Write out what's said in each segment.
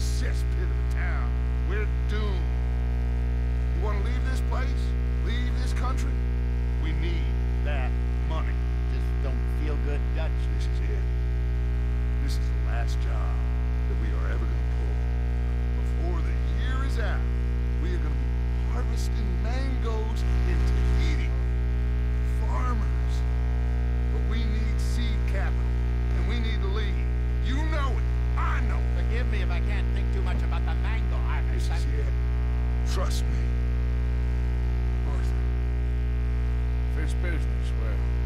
cesspit of a town. We're doomed. You want to leave this place? Leave this country? We need that money. Just don't feel good, Dutch. This is it. This is the last job that we are ever going to pull. Before the year is out, we are going to be harvesting mangoes in Tahiti. Farmers. But we need seed capital, and we need to leave. You know it. Forgive me if I can't think too much about the mango harvest. This is it. Trust me. Arthur. If it's business, well...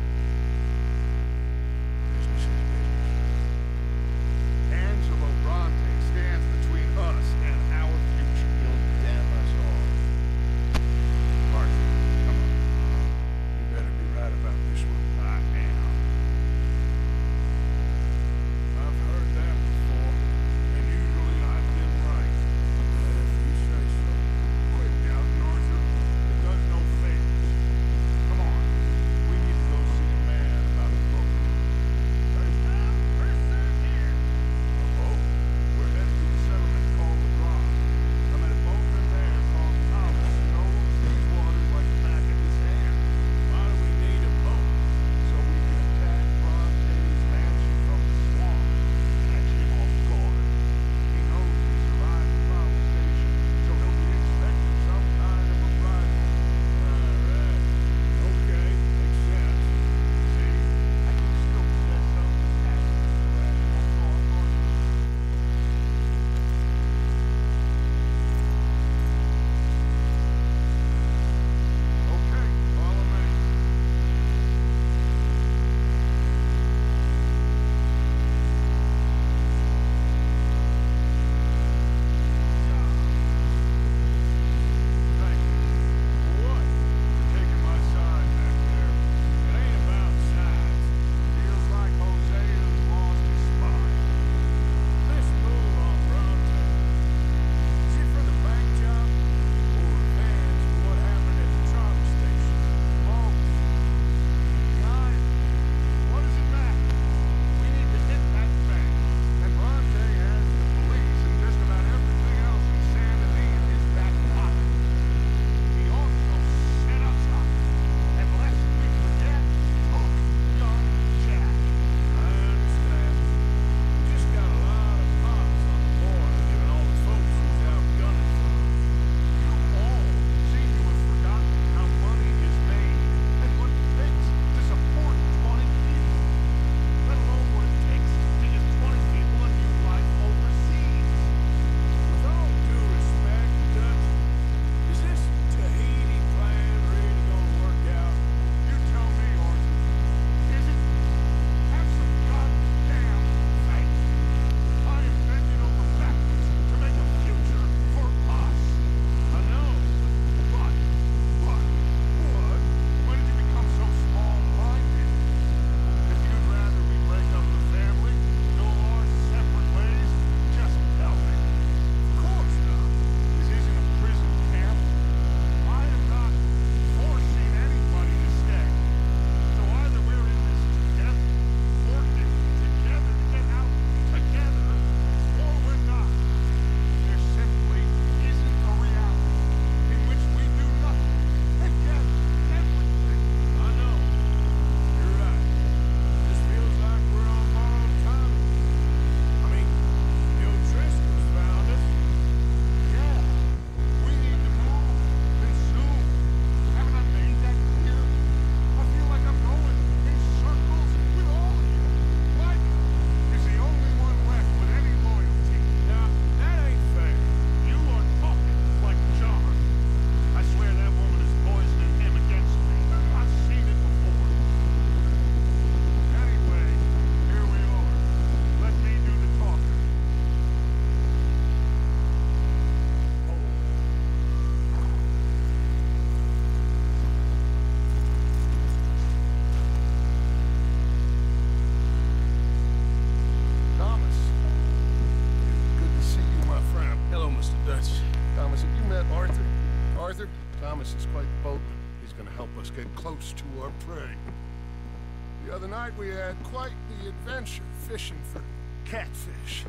Tonight we had quite the adventure fishing for catfish.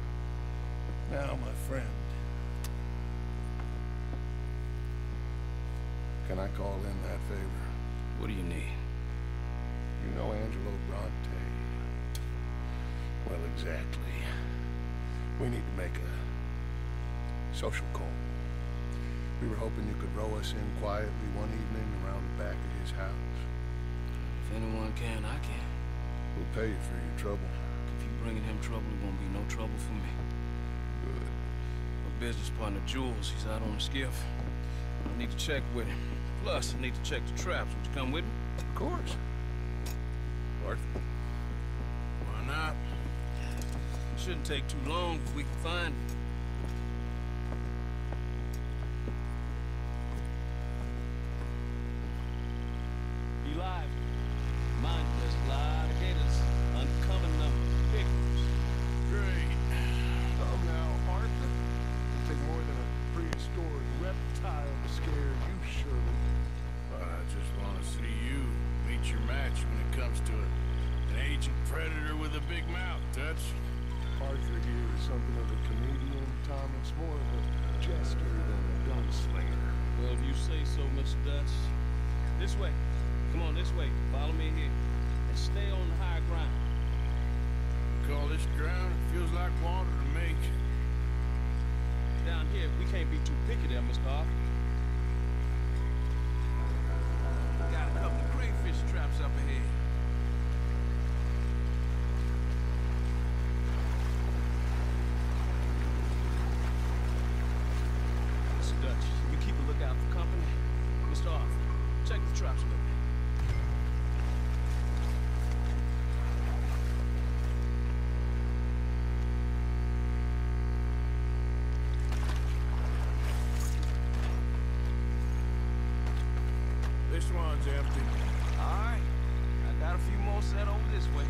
Now, my friend, can I call in that favor? What do you need? You know Angelo Bronte. Well, exactly. We need to make a social call. We were hoping you could row us in quietly one evening around the back of his house. If anyone can, I can. We'll pay you for your trouble. If you're bringing him trouble, it won't be no trouble for me. Good. My business partner, Jules, he's out on a skiff. I need to check with him. Plus, I need to check the traps. Would you come with me? Of course. Arthur. Why not? Shouldn't take too long if we can find him. Here, we can't be too picky there, Mr. Arthur. Empty. All right. I got a few more set over this way.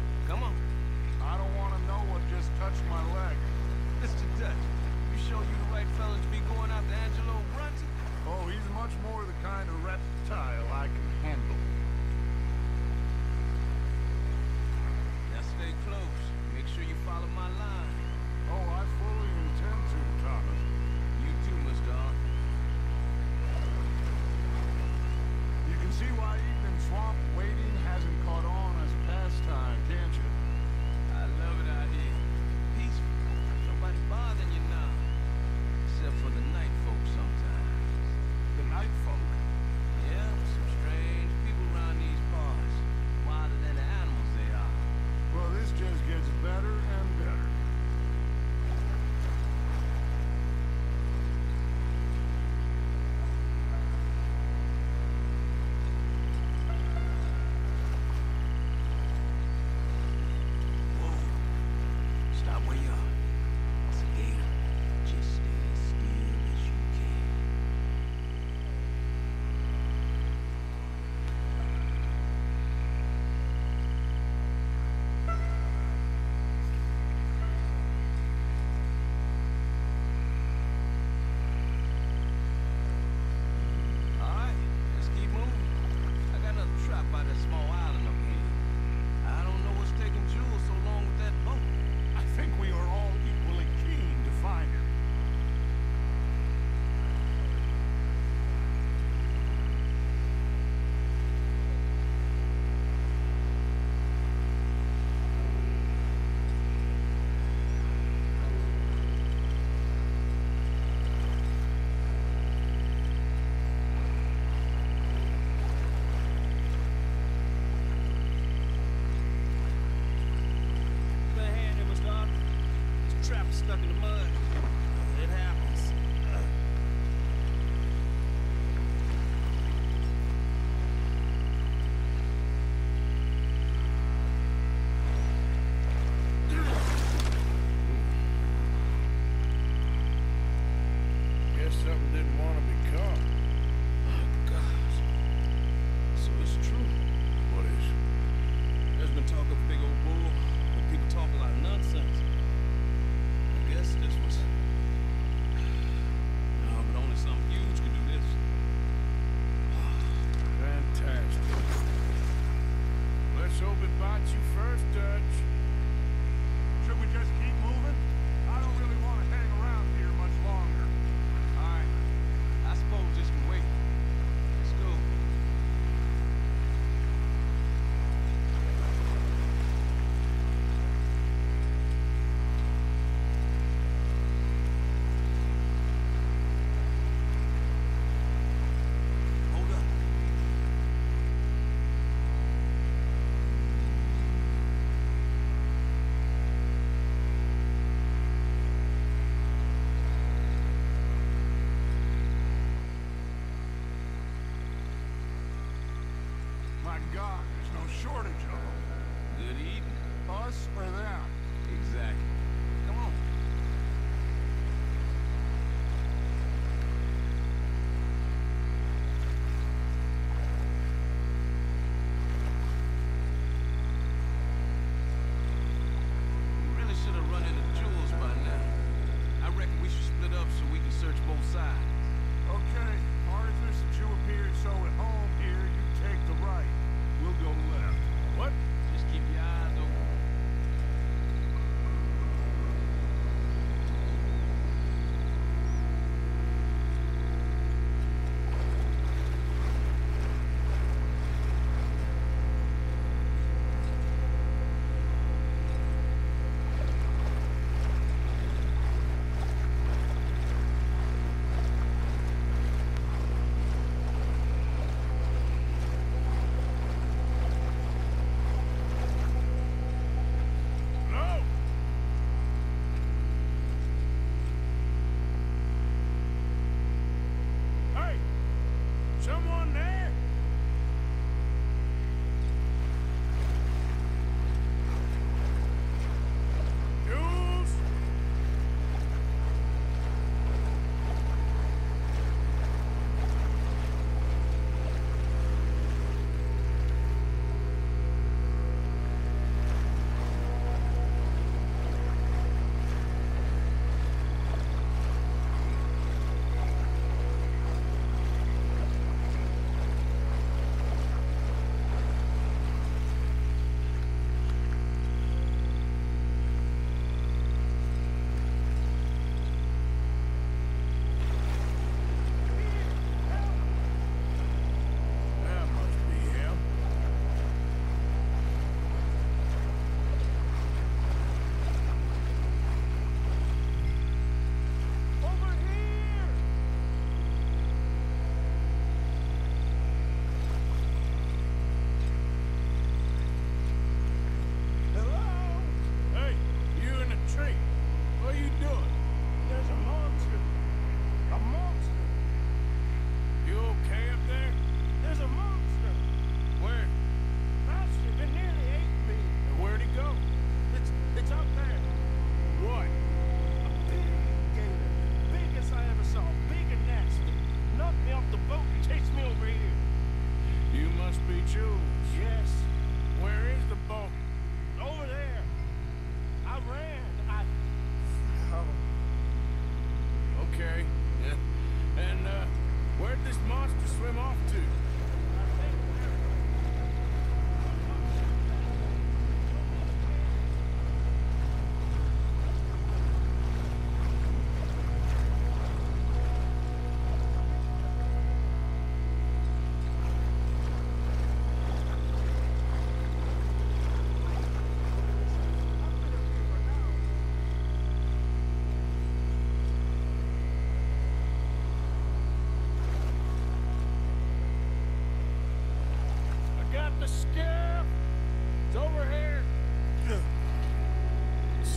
stuck in the.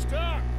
Stuck.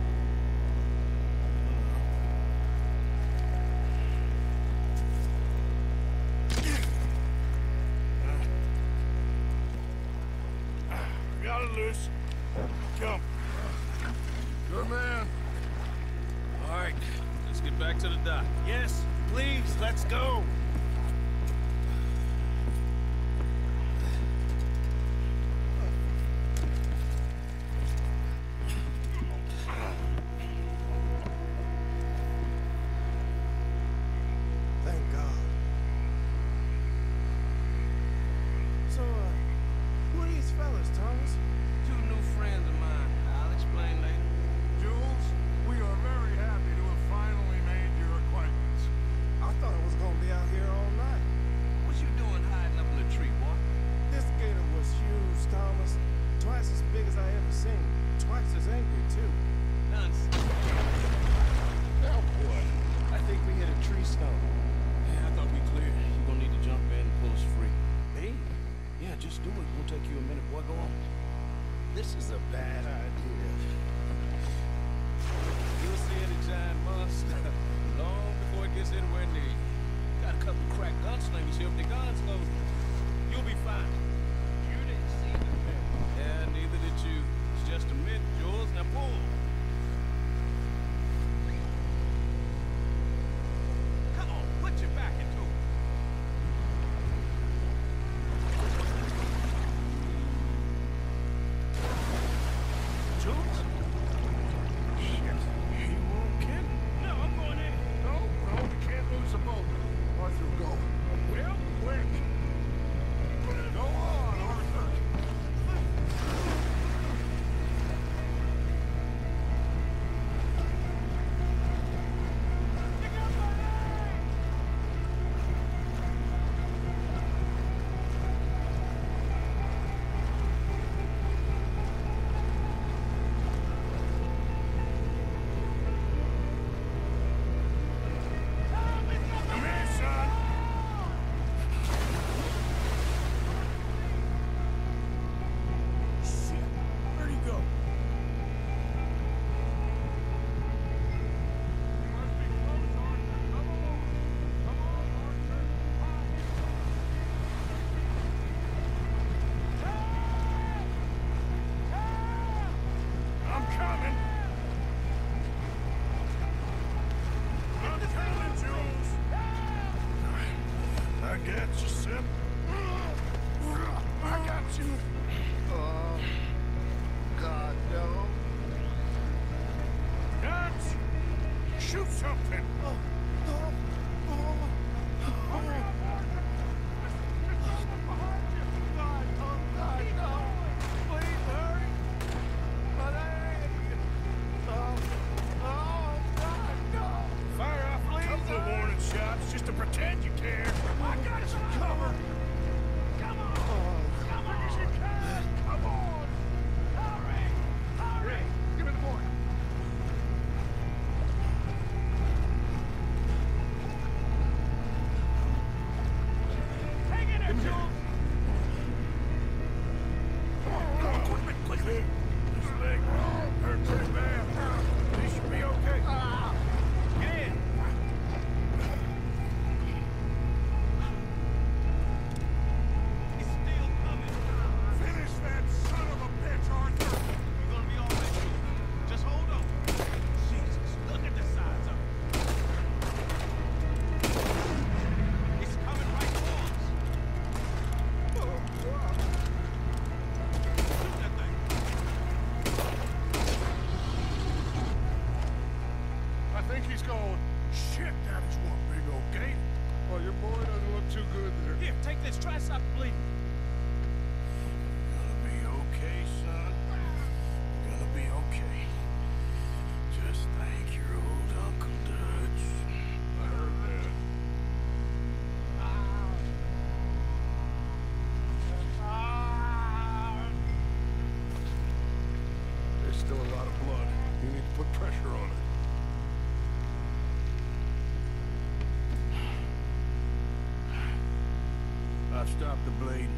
The bleeding.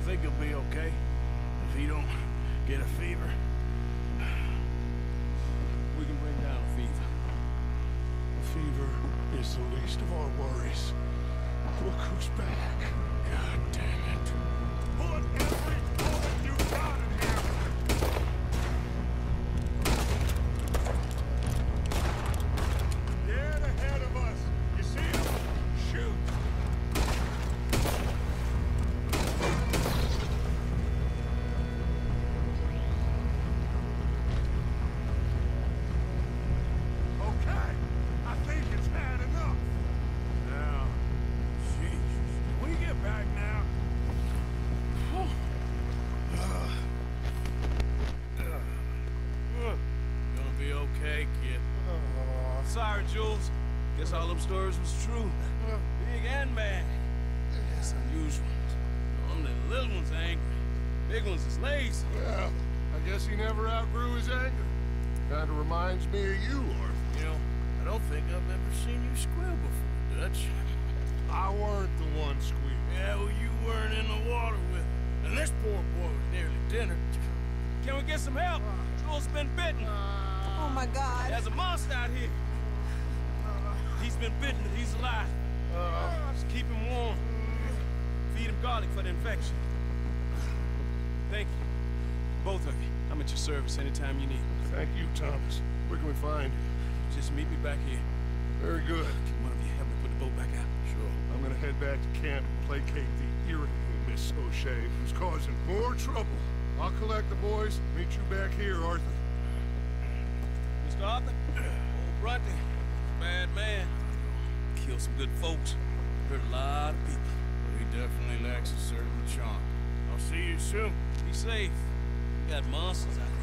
I think he'll be okay if he don't get a fever. All them stories was true. Big and bad. That's unusual. Normally the little ones are angry. Big ones is lazy. Well, I guess he never outgrew his anger. Kinda reminds me of you, Arthur. You know, I don't think I've ever seen you squeal before, Dutch. I weren't the one squealing. Yeah, well, you weren't in the water with him. And this poor boy was nearly dinner. Can we get some help? Ah. Jules has been bitten. Ah. Oh my God. There's a monster out here. He's been bitten, he's alive. Uh-huh. Just keep him warm. Feed him garlic for the infection. Thank you. Both of you. I'm at your service anytime you need. Thank you, Thomas. Where can we find you? Just meet me back here. Very good. Can one of you help me put the boat back out? Sure. I'm gonna head back to camp and placate the irritable Miss O'Shea, who's causing more trouble. I'll collect the boys, meet you back here, Arthur. Mr. Arthur? Old Brunty. Bad man. Killed some good folks. Hurt a lot of people. He definitely lacks a certain charm. I'll see you soon. Be safe. We got monsters out here.